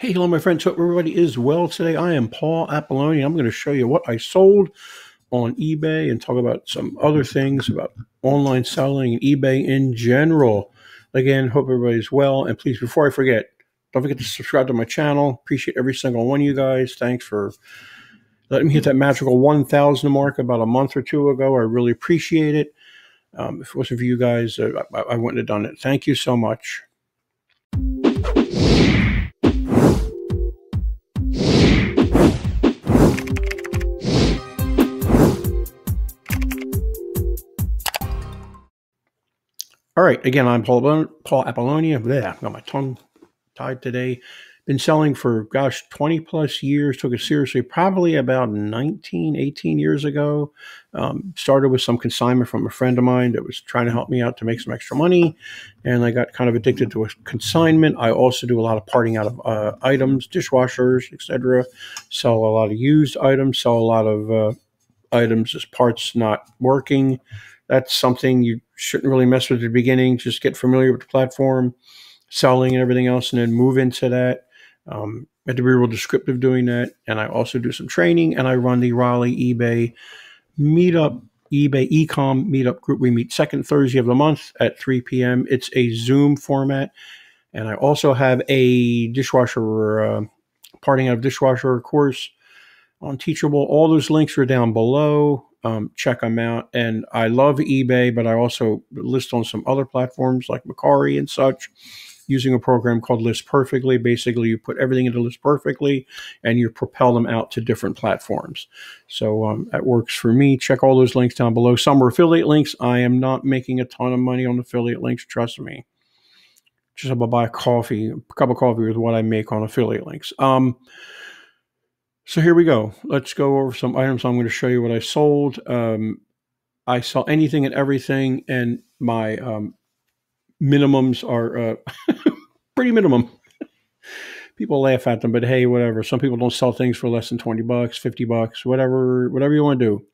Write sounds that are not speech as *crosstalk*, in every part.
Hey, hello, my friends. Hope everybody is well today. I am Paul Apolloni. I'm going to show you what I sold on eBay and talk about some other things about online selling and eBay in general. Again, hope everybody's well. And please, before I forget, don't forget to subscribe to my channel. Appreciate every single one of you guys. Thanks for letting me hit that magical 1,000 mark about a month or two ago. I really appreciate it. Um, if it wasn't for you guys, uh, I, I wouldn't have done it. Thank you so much. All right, again, I'm Paul, Paul Apollonia. Yeah, got my tongue tied today. Been selling for, gosh, 20 plus years. Took it seriously probably about 19, 18 years ago. Um, started with some consignment from a friend of mine that was trying to help me out to make some extra money. And I got kind of addicted to a consignment. I also do a lot of parting out of uh, items, dishwashers, etc. Sell a lot of used items, sell a lot of uh, items as parts not working that's something you shouldn't really mess with the beginning. Just get familiar with the platform, selling and everything else, and then move into that. Um, I have to be real descriptive doing that. And I also do some training and I run the Raleigh eBay meetup, eBay ecom meetup group. We meet second Thursday of the month at 3 p.m. It's a Zoom format. And I also have a dishwasher, uh, parting out of dishwasher course on Teachable. All those links are down below um, check them out. And I love eBay, but I also list on some other platforms like Mercari and such using a program called List Perfectly. Basically, you put everything into List Perfectly and you propel them out to different platforms. So um, that works for me. Check all those links down below. Some are affiliate links. I am not making a ton of money on affiliate links, trust me. Just about buy a coffee, a cup of coffee with what I make on affiliate links. Um, so here we go. Let's go over some items. I'm going to show you what I sold. Um, I sell anything and everything, and my um, minimums are uh, *laughs* pretty minimum. people laugh at them, but hey, whatever. Some people don't sell things for less than 20 bucks, 50 bucks, whatever, whatever you want to do.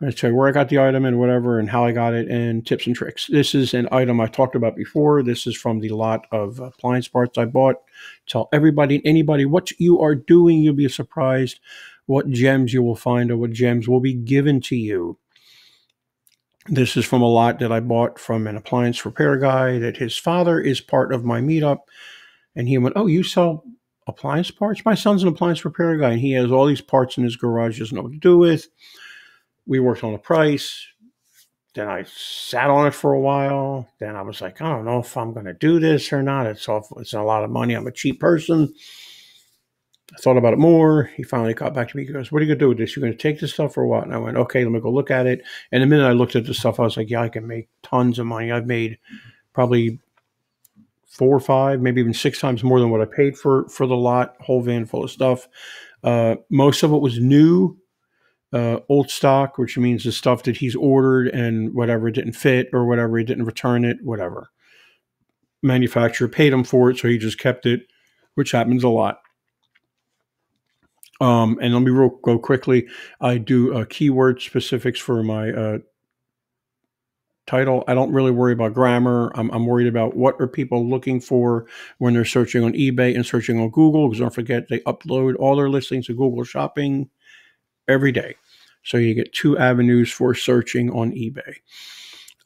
I tell you where I got the item and whatever, and how I got it, and tips and tricks. This is an item I talked about before. This is from the lot of appliance parts I bought. Tell everybody and anybody what you are doing. You'll be surprised what gems you will find or what gems will be given to you. This is from a lot that I bought from an appliance repair guy that his father is part of my meetup. And he went, Oh, you sell appliance parts? My son's an appliance repair guy, and he has all these parts in his garage, doesn't know what to do with we worked on the price. Then I sat on it for a while. Then I was like, I don't know if I'm going to do this or not. It's all, it's a lot of money. I'm a cheap person. I thought about it more. He finally got back to me. He goes, What are you going to do with this? You're going to take this stuff or what? And I went, Okay, let me go look at it. And the minute I looked at the stuff, I was like, Yeah, I can make tons of money. I've made probably four or five, maybe even six times more than what I paid for for the lot, whole van full of stuff. Uh, most of it was new uh, old stock, which means the stuff that he's ordered and whatever didn't fit or whatever he didn't return it, whatever. Manufacturer paid him for it, so he just kept it, which happens a lot. Um, and let me real, go quickly. I do uh, keyword specifics for my uh, title. I don't really worry about grammar. I'm, I'm, worried about what are people looking for when they're searching on eBay and searching on Google. Because don't forget, they upload all their listings to Google Shopping every day. So you get two avenues for searching on eBay.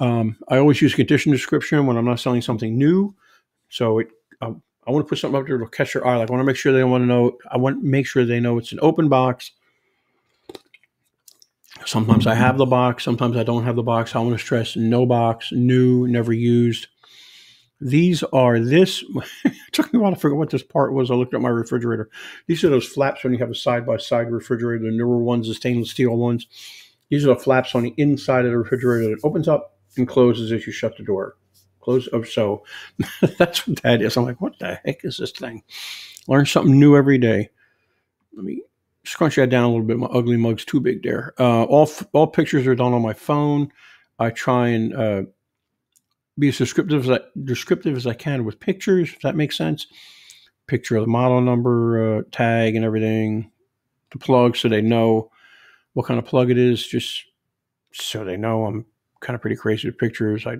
Um, I always use condition description when I'm not selling something new. So it, um, I want to put something up there to catch your eye. Like I want to make sure they want to know. I want to make sure they know it's an open box. Sometimes I have the box. Sometimes I don't have the box. I want to stress no box, new, never used. These are this. *laughs* it took me a while to figure out what this part was. I looked at my refrigerator. These are those flaps when you have a side by side refrigerator. The newer ones, the stainless steel ones. These are the flaps on the inside of the refrigerator that opens up and closes as you shut the door. Close. up. so *laughs* that's what that is. I'm like, what the heck is this thing? Learn something new every day. Let me scrunch that down a little bit. My ugly mug's too big there. Uh, all all pictures are done on my phone. I try and uh, be as descriptive as I, descriptive as I can with pictures, if that makes sense. Picture of the model number, uh, tag, and everything. The plug, so they know what kind of plug it is, just so they know I'm kind of pretty crazy with pictures. I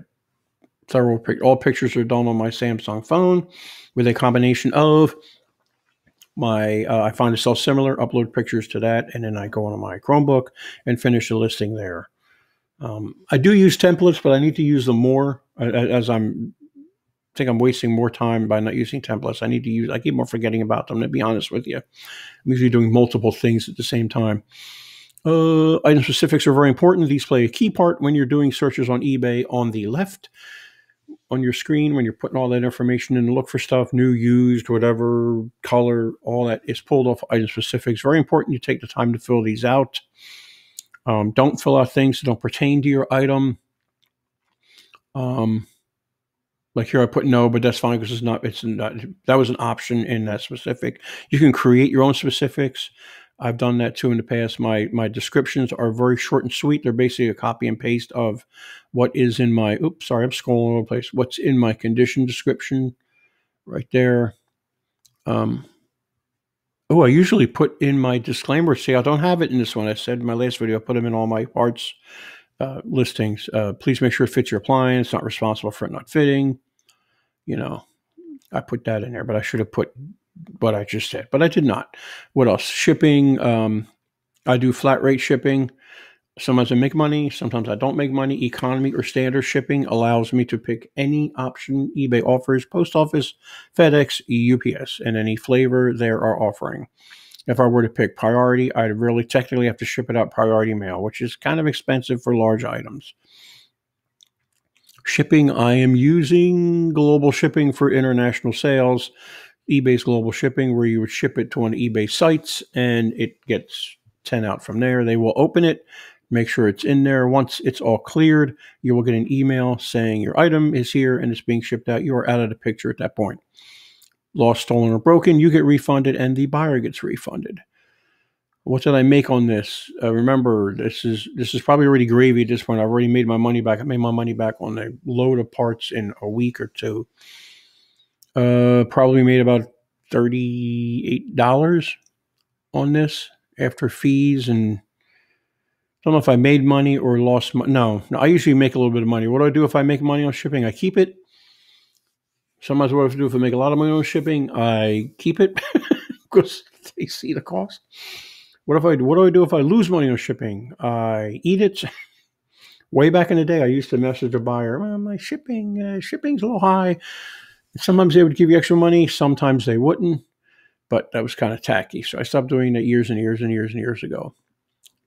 thorough all pictures are done on my Samsung phone with a combination of my uh, I find a sell similar, upload pictures to that, and then I go on my Chromebook and finish the listing there. Um, I do use templates, but I need to use them more as I'm think I'm wasting more time by not using templates. I need to use. I keep on forgetting about them. To be honest with you, I'm usually doing multiple things at the same time. Uh, item specifics are very important. These play a key part when you're doing searches on eBay. On the left, on your screen, when you're putting all that information in to look for stuff, new, used, whatever color, all that is pulled off item specifics. Very important. You take the time to fill these out. Um, don't fill out things that don't pertain to your item. Um, like here I put no, but that's fine because it's not, it's not, that was an option in that specific. You can create your own specifics. I've done that too in the past. My my descriptions are very short and sweet. They're basically a copy and paste of what is in my oops, sorry, I'm scrolling over the place. What's in my condition description right there. Um Oh, I usually put in my disclaimer. See, I don't have it in this one. I said in my last video, I put them in all my parts uh, listings. Uh, please make sure it fits your appliance. Not responsible for it not fitting. You know, I put that in there, but I should have put what I just said, but I did not. What else? Shipping. Um, I do flat rate shipping. Sometimes I make money, sometimes I don't make money. Economy or standard shipping allows me to pick any option eBay offers, post office, FedEx, UPS, and any flavor they are offering. If I were to pick priority, I'd really technically have to ship it out priority mail, which is kind of expensive for large items. Shipping, I am using global shipping for international sales, eBay's global shipping, where you would ship it to one eBay sites and it gets 10 out from there. They will open it, make sure it's in there. Once it's all cleared, you will get an email saying your item is here and it's being shipped out. You are out of the picture at that point. Lost, stolen, or broken, you get refunded and the buyer gets refunded. What did I make on this? Uh, remember, this is this is probably already gravy at this point. I've already made my money back. I made my money back on a load of parts in a week or two. Uh, probably made about thirty-eight dollars on this after fees and don't know if I made money or lost money. No, no, I usually make a little bit of money. What do I do if I make money on shipping? I keep it. Sometimes what I have to do if I make a lot of money on shipping, I keep it *laughs* because they see the cost. What if I what do I do if I lose money on shipping? I eat it. *laughs* Way back in the day, I used to message a buyer, well, my shipping uh, shipping's a little high. Sometimes they would give you extra money, sometimes they wouldn't, but that was kind of tacky. So I stopped doing that years and years and years and years ago.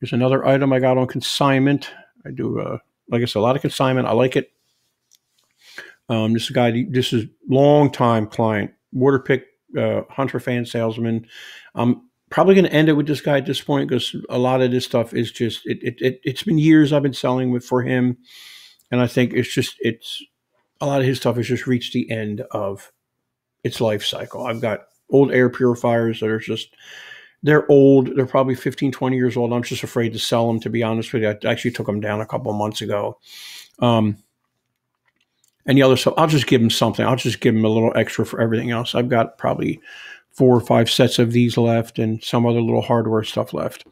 Here's another item I got on consignment. I do, uh, like I said, a lot of consignment. I like it. Um, this guy, this is long time client, Waterpik uh, hunter fan salesman. I'm probably going to end it with this guy at this point because a lot of this stuff is just it, it, it it's been years I've been selling with for him, and I think it's just it's a lot of his stuff has just reached the end of its life cycle. I've got old air purifiers that are just they're old. They're probably 15, 20 years old. I'm just afraid to sell them, to be honest with you. I actually took them down a couple months ago. Um, and the other stuff, I'll just give them something. I'll just give them a little extra for everything else. I've got probably four or five sets of these left and some other little hardware stuff left.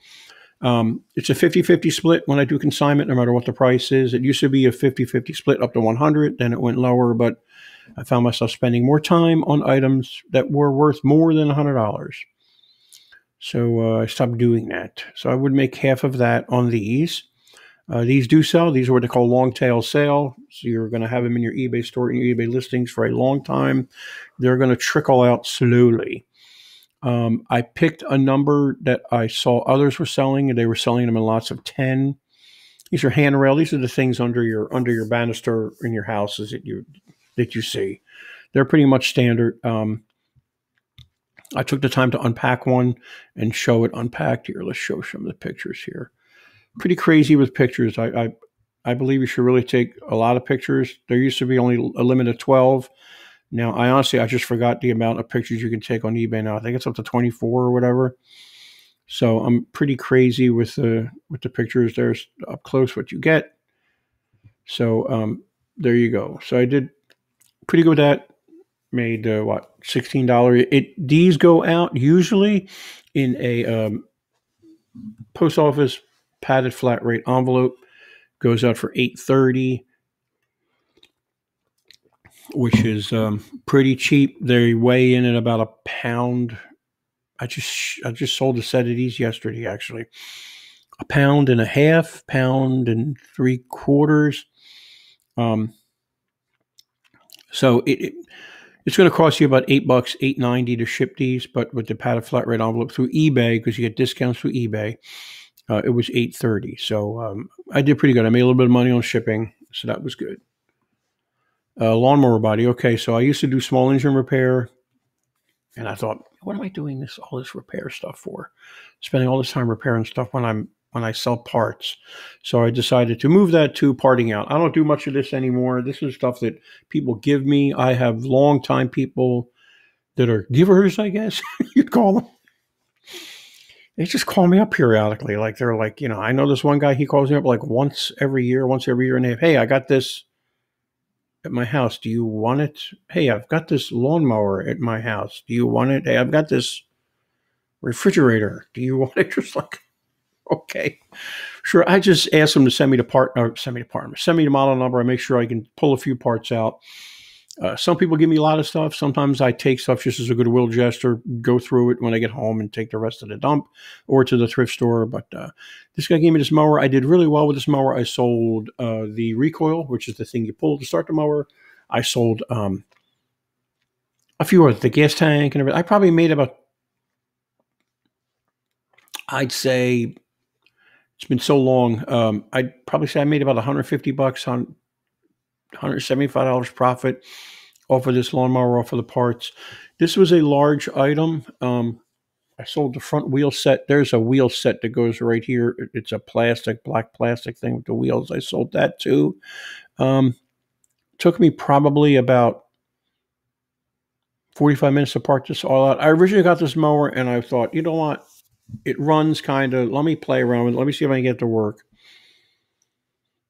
Um, it's a 50 50 split when I do consignment, no matter what the price is. It used to be a 50 50 split up to 100, then it went lower, but I found myself spending more time on items that were worth more than $100. So uh, I stopped doing that. So I would make half of that on these. Uh, these do sell. These are what they call long tail sale. So you're going to have them in your eBay store and your eBay listings for a long time. They're going to trickle out slowly. Um, I picked a number that I saw others were selling, and they were selling them in lots of ten. These are handrail. These are the things under your under your banister in your houses that you that you see. They're pretty much standard. Um, I took the time to unpack one and show it unpacked here. Let's show some of the pictures here pretty crazy with pictures. I, I, I believe you should really take a lot of pictures. There used to be only a limit of twelve. Now, I honestly, I just forgot the amount of pictures you can take on eBay now. I think it's up to twenty four or whatever. So I'm pretty crazy with the with the pictures. There's up close what you get. So um, there you go. So I did pretty good with that. Made uh, what sixteen dollars. It these go out usually in a um, post office padded flat rate envelope goes out for 830 which is um, pretty cheap they weigh in at about a pound I just I just sold a set of these yesterday actually. A pound and a half, pound and three quarters. Um, so it, it it's going to cost you about eight bucks, eight ninety to ship these, but with the padded flat rate envelope through eBay because you get discounts through eBay, uh, it was eight thirty. So um, I did pretty good. I made a little bit of money on shipping, so that was good. Uh, lawnmower body. Okay, so I used to do small engine repair, and I thought, what am I doing this all this repair stuff for? Spending all this time repairing stuff when I'm when I sell parts. So I decided to move that to parting out. I don't do much of this anymore. This is stuff that people give me. I have long time people that are givers, I guess *laughs* you'd call them. They just call me up periodically. Like they're like, you know, I know this one guy, he calls me up like once every year, once every year and a half. Hey, I got this at my house. Do you want it? Hey, I've got this lawnmower at my house. Do you want it? Hey, I've got this refrigerator. Do you want it? *laughs* Just like, *laughs* okay, sure. I just ask them to send me the part, or send me the part, send me the model number. I make sure I can pull a few parts out. Uh, some people give me a lot of stuff. Sometimes I take stuff just as a goodwill gesture, go through it when I get home and take the rest of the dump or to the thrift store. But uh, this guy gave me this mower. I did really well with this mower. I sold uh, the recoil, which is the thing you pull to start the mower. I sold um, a few of the gas tank and everything. I probably made about, I'd say, it's been so long. Um, I'd probably say I made about 150 bucks on $175 profit off of this lawnmower, off of the parts. This was a large item. Um, I sold the front wheel set. There's a wheel set that goes right here. It's a plastic, black plastic thing with the wheels. I sold that too. Um, took me probably about 45 minutes to part this all out. I originally got this mower and I thought, you know what? It runs kind of. Let me play around with it. Let me see if I can get it to work.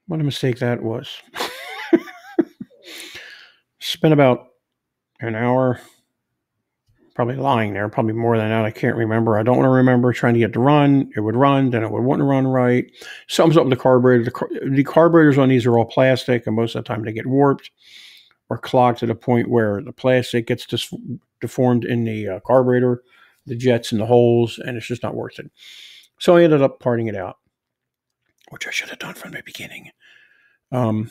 What a mistake that was. *laughs* Spent about an hour, probably lying there, probably more than that. I can't remember. I don't want to remember trying to get to run. It would run, then it would want to run right. Something's up the carburetor. The, car- the carburetors on these are all plastic, and most of the time they get warped or clogged to the point where the plastic gets dis- deformed in the uh, carburetor, the jets and the holes, and it's just not worth it. So I ended up parting it out, which I should have done from the beginning. Um,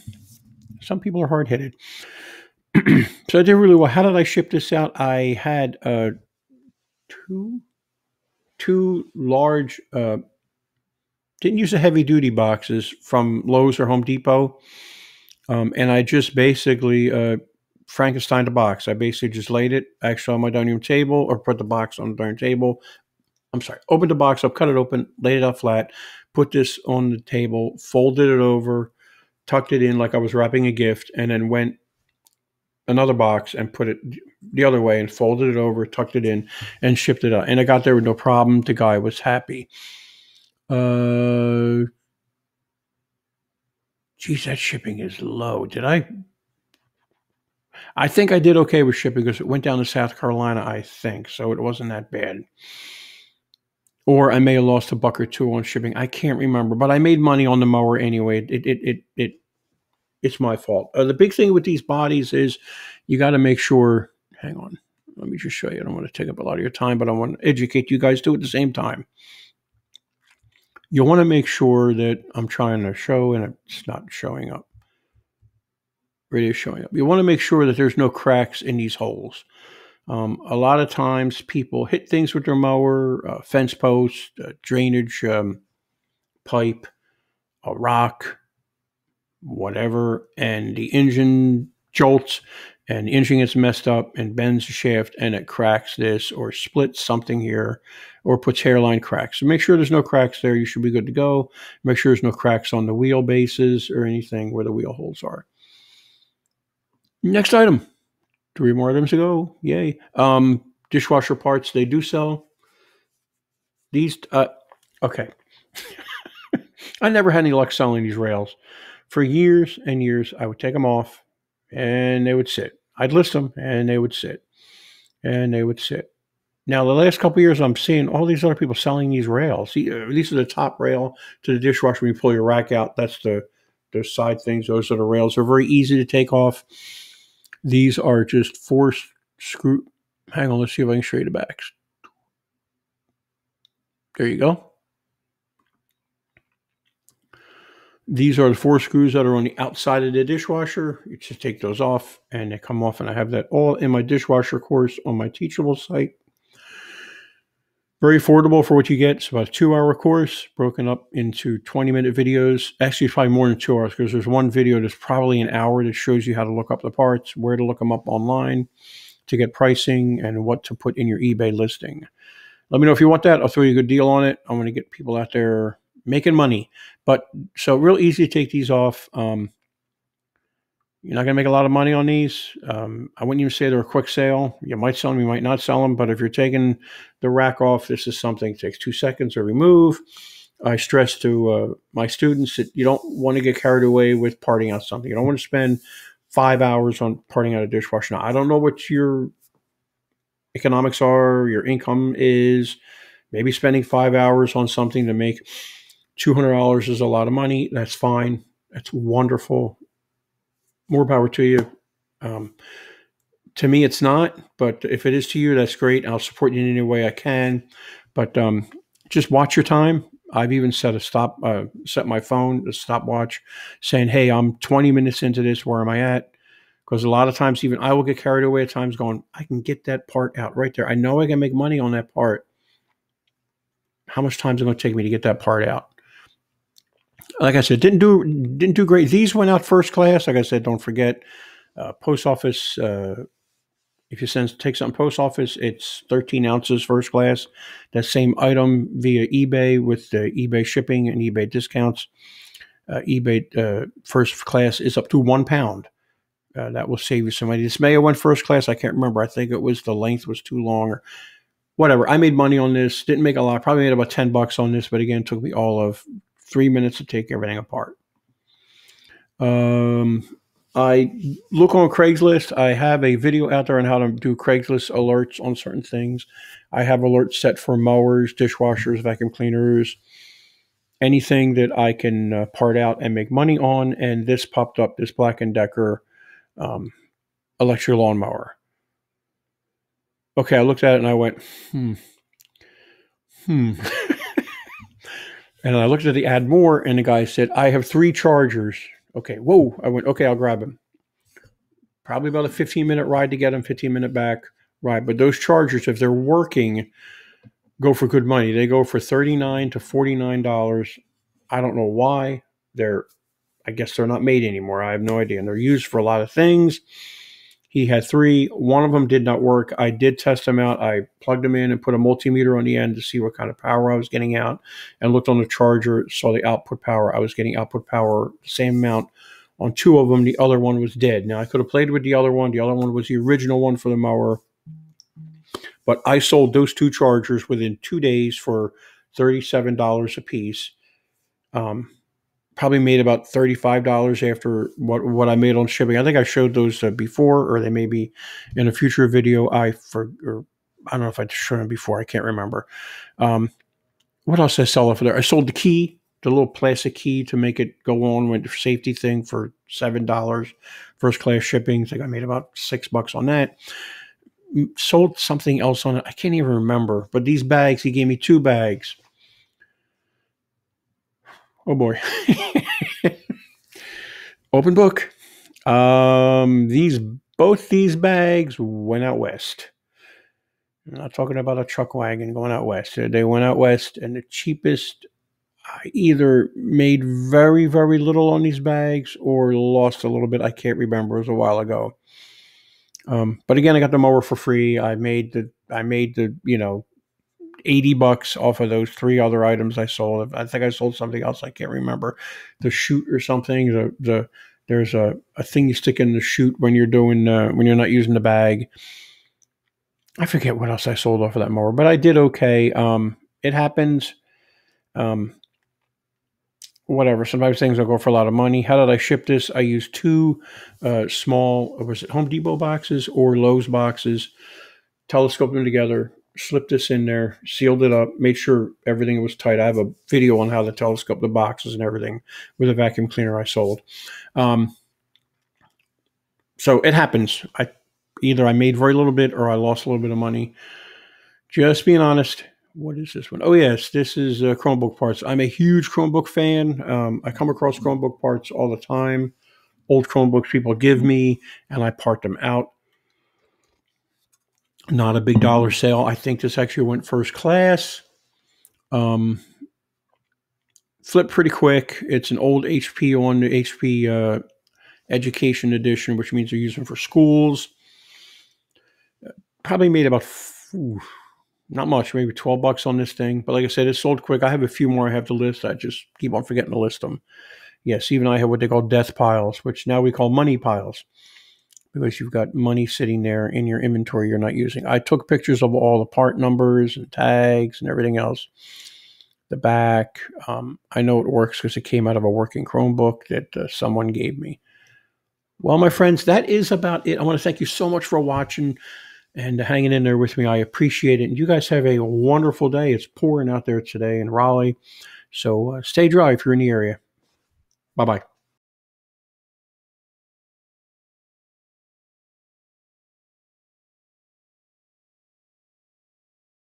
some people are hard headed. *clears throat* so I did really well. How did I ship this out? I had uh, two two large uh, didn't use the heavy duty boxes from Lowe's or Home Depot, um, and I just basically uh, Frankenstein the box. I basically just laid it actually on my dining room table or put the box on the dining table. I'm sorry, opened the box up, cut it open, laid it out flat, put this on the table, folded it over, tucked it in like I was wrapping a gift, and then went another box and put it the other way and folded it over, tucked it in, and shipped it out. And I got there with no problem. The guy was happy. Uh, geez, that shipping is low. Did I? I think I did okay with shipping because it went down to South Carolina, I think. So it wasn't that bad. Or I may have lost a buck or two on shipping. I can't remember, but I made money on the mower anyway. It it it it it's my fault. Uh, the big thing with these bodies is you got to make sure. Hang on, let me just show you. I don't want to take up a lot of your time, but I want to educate you guys too at the same time. You want to make sure that I'm trying to show and it's not showing up. Is showing up. You want to make sure that there's no cracks in these holes. Um, a lot of times people hit things with their mower, uh, fence post, uh, drainage um, pipe, a rock, whatever, and the engine jolts and the engine gets messed up and bends the shaft and it cracks this or splits something here or puts hairline cracks. So make sure there's no cracks there. You should be good to go. Make sure there's no cracks on the wheel bases or anything where the wheel holes are. Next item. Three more items to go. Yay. Um, dishwasher parts, they do sell. These, uh, okay. *laughs* I never had any luck selling these rails for years and years, I would take them off and they would sit. I'd list them and they would sit and they would sit. Now, the last couple years, I'm seeing all these other people selling these rails. Uh, these are the top rail to the dishwasher when you pull your rack out. That's the the side things. Those are the rails. They're very easy to take off. These are just four screw. Hang on, let's see if I can you the backs. There you go. These are the four screws that are on the outside of the dishwasher. You just take those off and they come off, and I have that all in my dishwasher course on my Teachable site. Very affordable for what you get. It's about a two hour course broken up into 20 minute videos. Actually, it's probably more than two hours because there's one video that's probably an hour that shows you how to look up the parts, where to look them up online to get pricing, and what to put in your eBay listing. Let me know if you want that. I'll throw you a good deal on it. I'm going to get people out there making money. But so real easy to take these off. Um, you're not going to make a lot of money on these. Um, I wouldn't even say they're a quick sale. You might sell them, you might not sell them. But if you're taking the rack off, this is something that takes two seconds to remove. I stress to uh, my students that you don't want to get carried away with parting out something. You don't want to spend five hours on parting out a dishwasher. Now, I don't know what your economics are, your income is. Maybe spending five hours on something to make $200 is a lot of money. That's fine. That's wonderful. More power to you. Um, to me, it's not, but if it is to you, that's great. I'll support you in any way I can. But um, just watch your time. I've even set a stop, uh, set my phone, a stopwatch, saying, "Hey, I'm 20 minutes into this. Where am I at?" Because a lot of times, even I will get carried away at times, going, "I can get that part out right there. I know I can make money on that part. How much time is it going to take me to get that part out?" Like I said, didn't do didn't do great. These went out first class. Like I said, don't forget uh, post office. Uh, if you send take something post office, it's 13 ounces first class. That same item via eBay with the eBay shipping and eBay discounts. Uh, eBay uh, first class is up to one pound. Uh, that will save you some money. This may have went first class. I can't remember. I think it was the length was too long or whatever. I made money on this. Didn't make a lot. Probably made about 10 bucks on this, but again, took me all of three minutes to take everything apart. Um, I look on Craigslist. I have a video out there on how to do Craigslist alerts on certain things. I have alerts set for mowers, dishwashers, vacuum cleaners, anything that I can uh, part out and make money on. And this popped up, this Black & Decker um, electric lawnmower. Okay, I looked at it and I went, hmm, hmm. *laughs* And I looked at the ad more, and the guy said, I have three chargers. Okay, whoa. I went, okay, I'll grab him. Probably about a 15 minute ride to get them, 15 minute back ride. But those chargers, if they're working, go for good money. They go for 39 to $49. I don't know why. They're, I guess they're not made anymore. I have no idea. And they're used for a lot of things. He had three. One of them did not work. I did test them out. I plugged them in and put a multimeter on the end to see what kind of power I was getting out and looked on the charger, saw the output power. I was getting output power same amount on two of them. The other one was dead. Now, I could have played with the other one. The other one was the original one for the mower. But I sold those two chargers within two days for $37 a piece. Um, probably made about $35 after what what I made on shipping. I think I showed those uh, before or they may be in a future video I for or I don't know if I showed them before. I can't remember. Um, what else I sell for there? I sold the key, the little plastic key to make it go on with the safety thing for seven dollars, first class shipping. I think I made about six bucks on that. Sold something else on it. I can't even remember. But these bags, he gave me two bags Oh boy. Open book. Um, these both these bags went out west. I'm not talking about a truck wagon going out west. They went out west, and the cheapest I either made very, very little on these bags or lost a little bit. I can't remember. It was a while ago. Um, but again, I got the mower for free. I made the I made the you know 80 bucks off of those three other items I sold. I think I sold something else. I can't remember the chute or something. The, the, there's a, a thing you stick in the chute when you're doing, uh, when you're not using the bag. I forget what else I sold off of that mower, but I did okay. Um, it happens. Um, whatever. Sometimes things will go for a lot of money. How did I ship this? I used two uh, small, was it Home Depot boxes or Lowe's boxes, telescoped them together, slipped this in there, sealed it up, made sure everything was tight. I have a video on how to telescope the boxes and everything with a vacuum cleaner I sold. Um, so it happens. I either I made very little bit or I lost a little bit of money. Just being honest, what is this one? Oh, yes, this is uh, Chromebook parts. I'm a huge Chromebook fan. Um, I come across Chromebook parts all the time. Old Chromebooks people give me, and I part them out. Not a big dollar sale. I think this actually went first class. Um, flipped pretty quick. It's an old HP on the HP uh, Education Edition, which means they're using for schools. Probably made about. Ooh, not much, maybe 12 bucks on this thing. But like I said, it sold quick. I have a few more I have to list. I just keep on forgetting to list them. Yes, even I have what they call death piles, which now we call money piles because you've got money sitting there in your inventory you're not using. I took pictures of all the part numbers and tags and everything else. The back, um, I know it works because it came out of a working Chromebook that uh, someone gave me. Well, my friends, that is about it. I want to thank you so much for watching and hanging in there with me. I appreciate it. And you guys have a wonderful day. It's pouring out there today in Raleigh. So uh, stay dry if you're in the area. Bye bye.